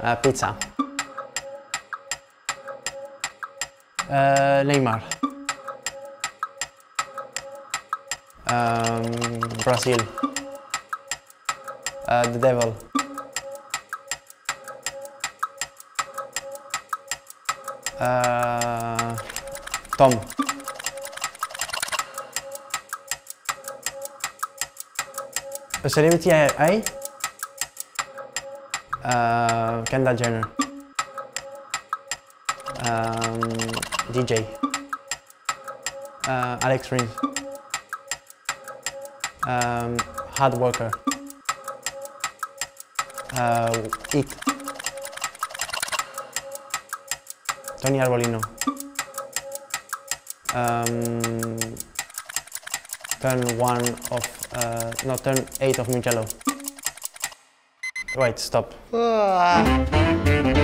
Uh, pizza. Uh, Neymar. Um, Brazil. Uh, the devil. Uh, Tom. A celebrity I, I uh, Kendall Jenner. Um, DJ. Uh, Alex Rins. Um, hard worker. Uh. Tony Arbolino. Um, turn one of, uh, no, turn eight of Mugello. Wait, stop. Ah.